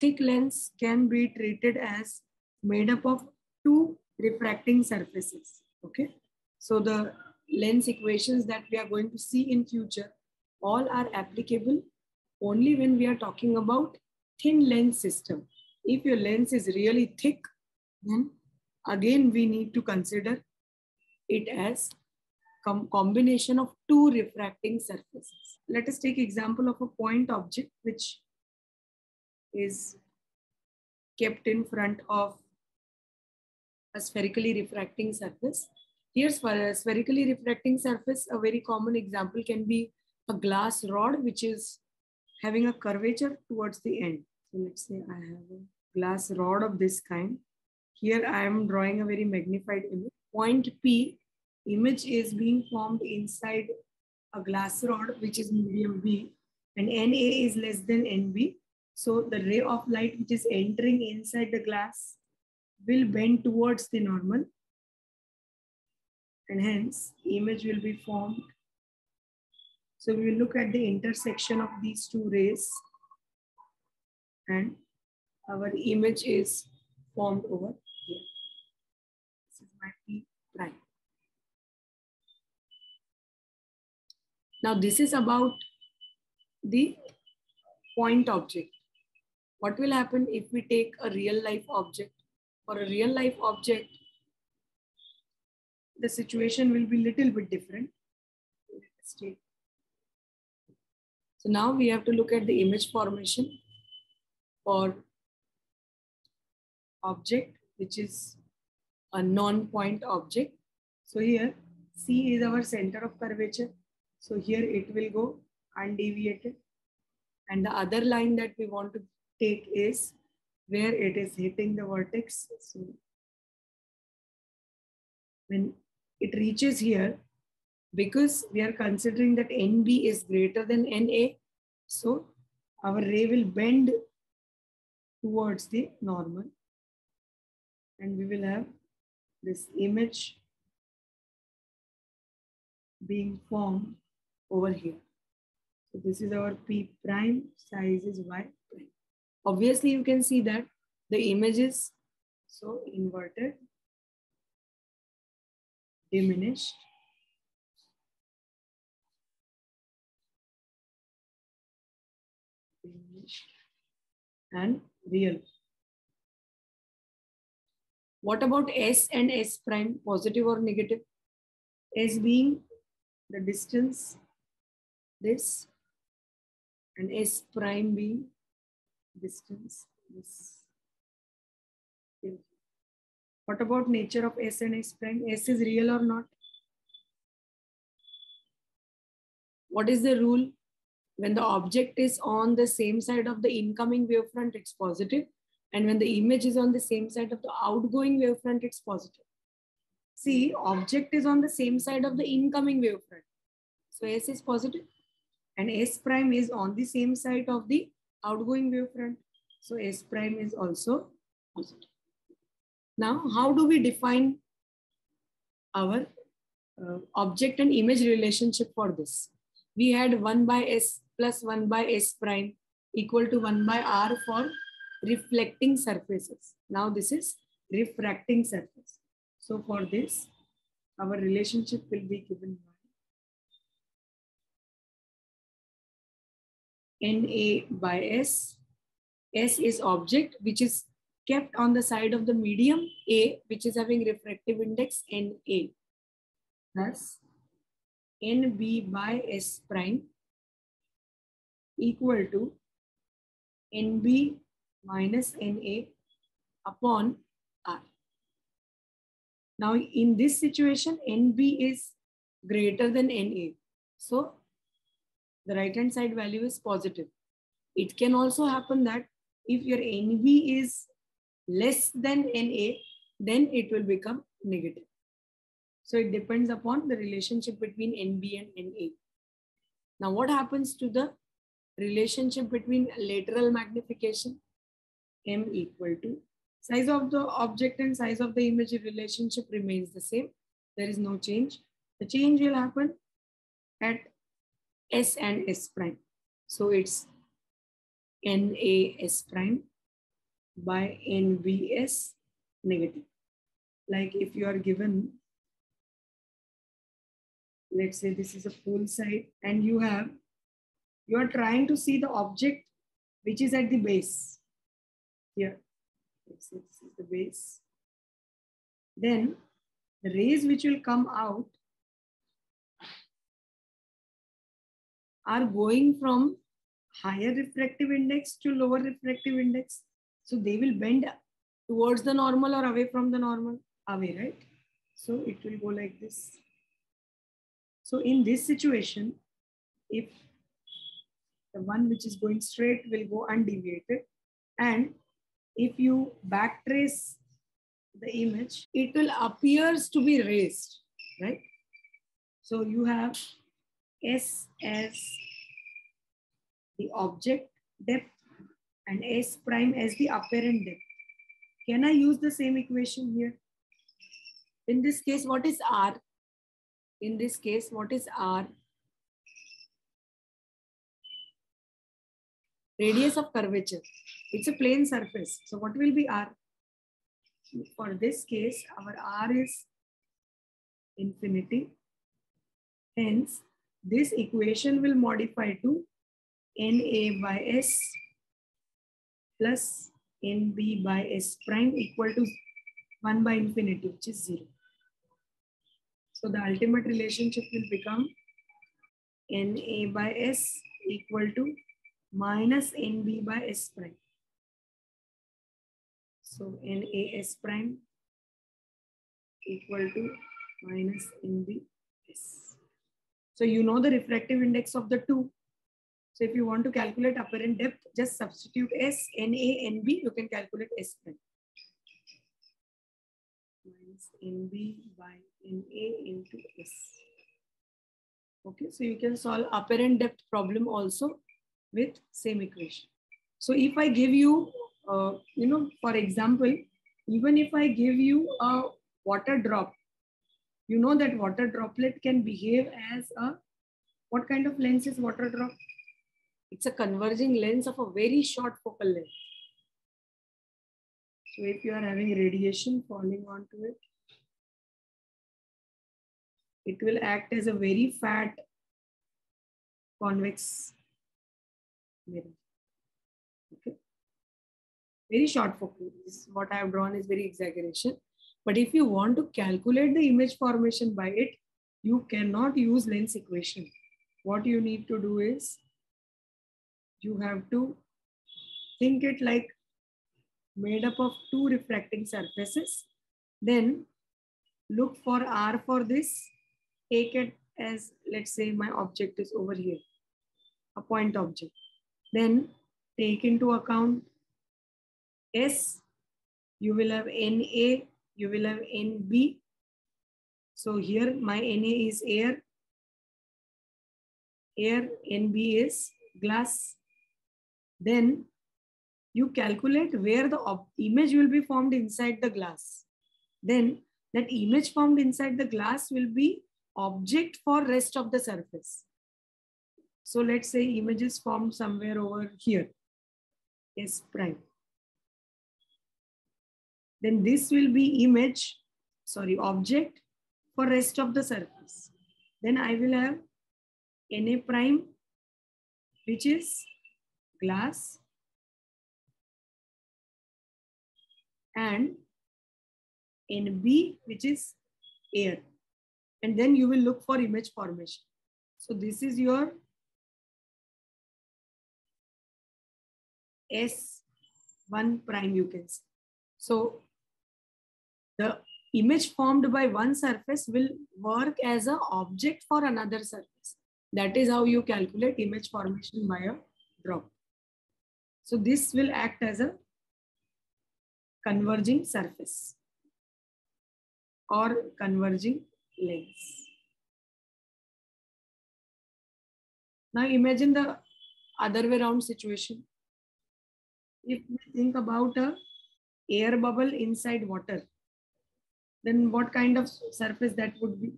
thick lens can be treated as made up of two refracting surfaces. Okay. So the lens equations that we are going to see in future all are applicable only when we are talking about thin lens system. If your lens is really thick, then again we need to consider it as com combination of two refracting surfaces. Let us take example of a point object which is kept in front of a spherically refracting surface. Here's for a spherically refracting surface, a very common example can be a glass rod which is having a curvature towards the end. So let's say I have a glass rod of this kind. Here I am drawing a very magnified image. Point P image is being formed inside a glass rod which is medium B and NA is less than NB. So the ray of light which is entering inside the glass will bend towards the normal and hence image will be formed so we will look at the intersection of these two rays and our image is formed over here. This is my P prime. Now this is about the point object. What will happen if we take a real life object? For a real life object, the situation will be little bit different. So now we have to look at the image formation for object, which is a non-point object. So here C is our center of curvature. So here it will go undeviated. And the other line that we want to take is where it is hitting the vertex. So when it reaches here, because we are considering that NB is greater than NA, so our ray will bend towards the normal and we will have this image being formed over here. So this is our P prime, size is Y. Obviously you can see that the image is so inverted, diminished, diminished and real. What about S and S prime, positive or negative? S being the distance, this, and S prime being distance, this. What about nature of S and S prime? S is real or not? What is the rule? when the object is on the same side of the incoming wavefront, it's positive. And when the image is on the same side of the outgoing wavefront, it's positive. See, object is on the same side of the incoming wavefront. So S is positive and S prime is on the same side of the outgoing wavefront. So S prime is also positive. Now, how do we define our uh, object and image relationship for this? We had 1 by S plus 1 by s prime equal to 1 by r for reflecting surfaces. Now this is refracting surface. So for this, our relationship will be given Na by S. S is object which is kept on the side of the medium A which is having refractive index Na. Thus, Nb by S prime equal to NB minus NA upon R. Now in this situation, NB is greater than NA. So the right hand side value is positive. It can also happen that if your NB is less than NA, then it will become negative. So it depends upon the relationship between NB and NA. Now what happens to the relationship between lateral magnification m equal to size of the object and size of the image relationship remains the same. There is no change. The change will happen at S and S prime. So it's NAS prime by NBS negative. Like if you are given, let's say this is a full side and you have, you are trying to see the object which is at the base. Here, let's say this is the base. Then the rays which will come out are going from higher refractive index to lower refractive index. So they will bend towards the normal or away from the normal? Away, right? So it will go like this. So in this situation, if the one which is going straight will go undeviated and if you backtrace the image, it will appears to be raised, right? So you have S as the object depth and S prime as the apparent depth. Can I use the same equation here? In this case, what is R? In this case, what is R? Radius of curvature. It's a plane surface. So what will be R? For this case, our R is infinity. Hence, this equation will modify to NA by S plus NB by S prime equal to 1 by infinity, which is 0. So the ultimate relationship will become NA by S equal to minus NB by S prime. So NAS prime equal to minus NBS. So you know the refractive index of the two. So if you want to calculate apparent depth, just substitute S, NA, NB, you can calculate S prime. Minus NB by NA into S. Okay, so you can solve apparent depth problem also with same equation. So if I give you, uh, you know, for example, even if I give you a water drop, you know that water droplet can behave as a, what kind of lens is water drop? It's a converging lens of a very short focal length. So if you are having radiation falling onto it, it will act as a very fat convex mirror. Okay. Very short focal. This what I have drawn is very exaggeration. But if you want to calculate the image formation by it, you cannot use lens equation. What you need to do is you have to think it like made up of two refracting surfaces. Then look for R for this. Take it as, let's say my object is over here, a point object. Then take into account S, you will have NA, you will have NB. So here my Na is air, air, NB is glass, then you calculate where the image will be formed inside the glass. Then that image formed inside the glass will be object for rest of the surface. So let's say image is formed somewhere over here, S prime. Then this will be image, sorry, object for rest of the surface. Then I will have Na prime, which is glass and NB, which is air. And then you will look for image formation. So this is your S1 prime, you can see. So the image formed by one surface will work as an object for another surface. That is how you calculate image formation by a drop. So this will act as a converging surface or converging lens. Now imagine the other way around situation. If we think about a air bubble inside water, then what kind of surface that would be?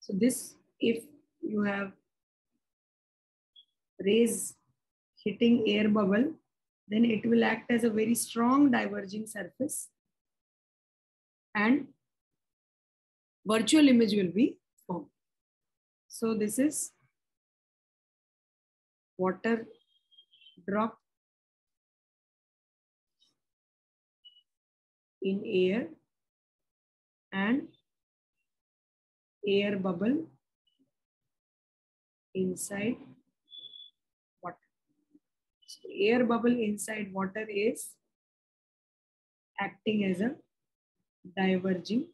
So this, if you have rays hitting air bubble, then it will act as a very strong diverging surface and virtual image will be formed. So this is water drop in air and air bubble inside water. So air bubble inside water is acting as a diverging